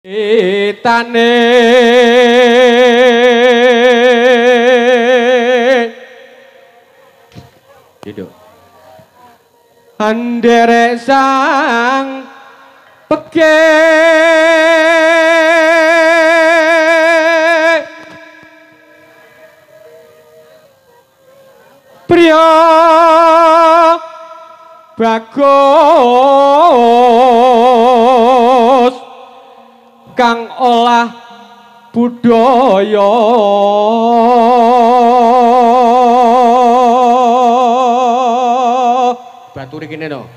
Etane Gitu Andere sang peke bagus. Kang olah budaya. Baturi kene no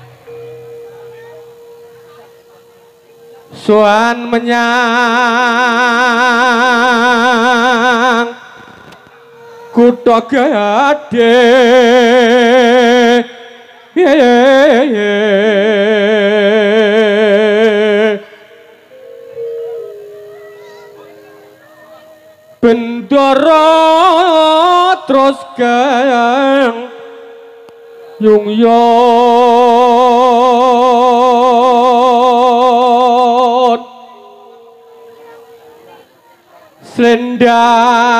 Suan menyang kutha gedhe Bendara terus kang yung yon Selendang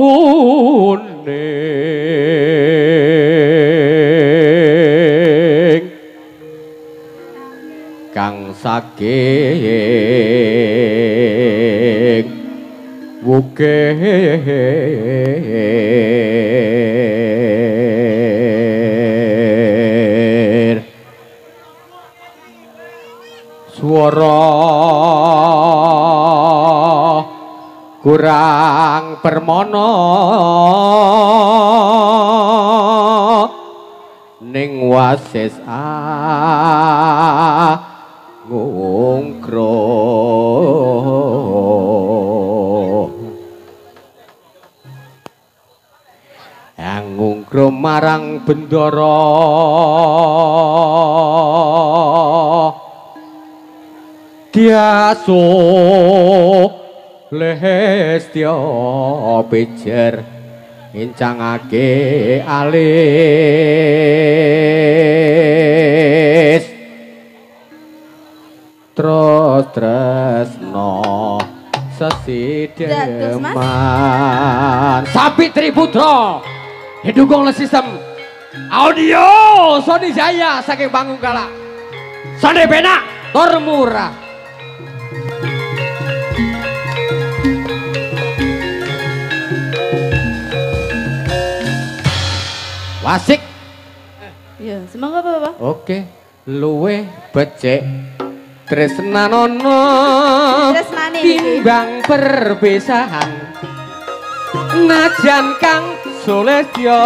kuning saking wukir swara kurang permono. Ning wasis ah ngungkro yang ngungkro marang bendara Diaso lestya pijer ngincangake alis terus tresno sesideman Sapi Triputra didukung oleh sistem. Audio Sony Jaya saking panggung kala Sony Benak Tor Murah. Wasik. Iya, semoga Bapak. Oke, luwe becek Tresnane iki. timbang perpisahan najan kang sulestya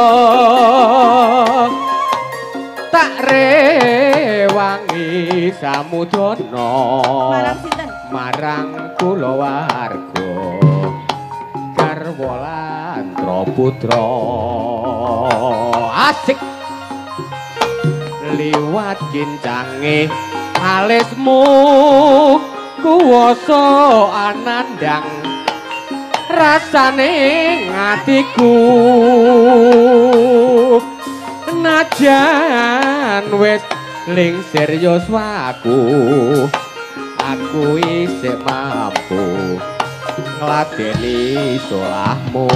tak rewangi samudana Marang sinten? marang kulawarga garwa lantra putra asik liwat kincange alismu kuwasa anandang rasane ngatiku. Najan wis ling serius waku aku isih mampu ngladeni solahmu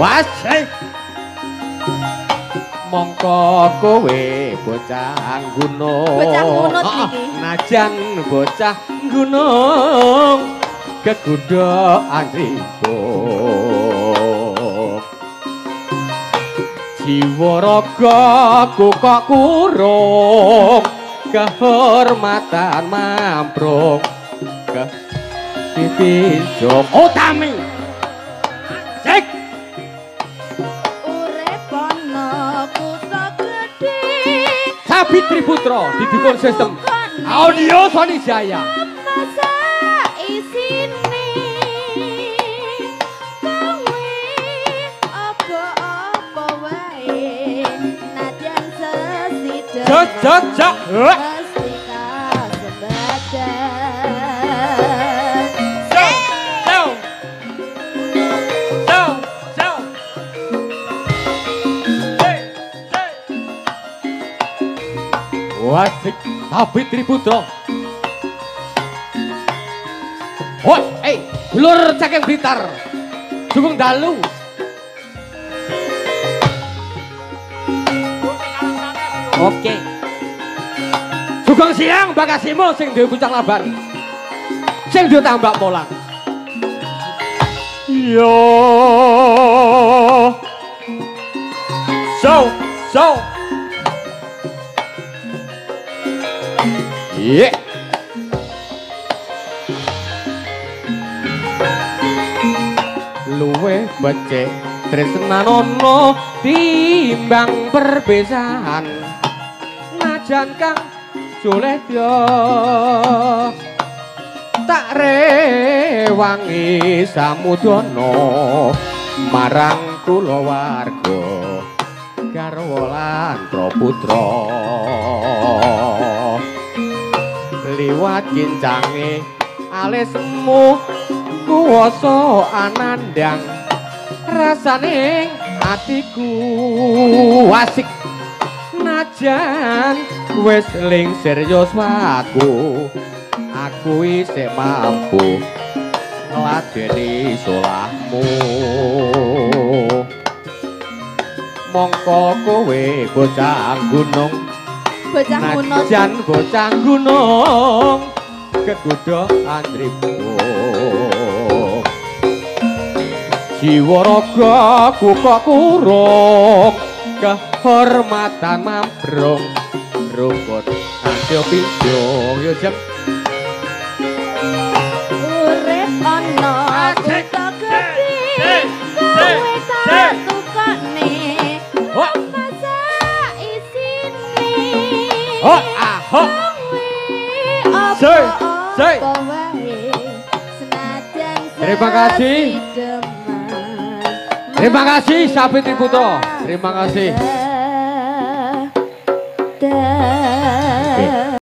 wasih mongko kowe bocah gunung Bocah ngunut niki. najan bocah gunung kegudha antribung jiwa raga kok kurung. Kehormatan mamprung. Ke dipinjung utami Sabitri Putra didukung sistem. Audio Sony Jaya Masa isine Wasik Sabitri Putra. Hoi, eh, dulur saking Blitar. Sugeng dalu. Oke. Sugeng siang Bakasimo sing duwe puncak laban. Sing duwe tambak polang. Yo. So, so. Iya. Luwe becik tresnanono timbang perbesaan najan kang suledya tak rewangi samudana marang kulawarga garwa lan putra liwat kincange alismu kuwasa anandang rasane atiku asik. Najan wis lingsir yoswaku aku isih mampu ngladeni solahmu mongko kowe bocah gunung Bocah ngono. Najan bocah gunung kegudo andrimu Jiwa raga kukok kurung kehormatan mambrung. Rukun antyo pinjung yo jam Sik, sik. Terima kasih. Terima kasih Sabitri Putra. Terima kasih.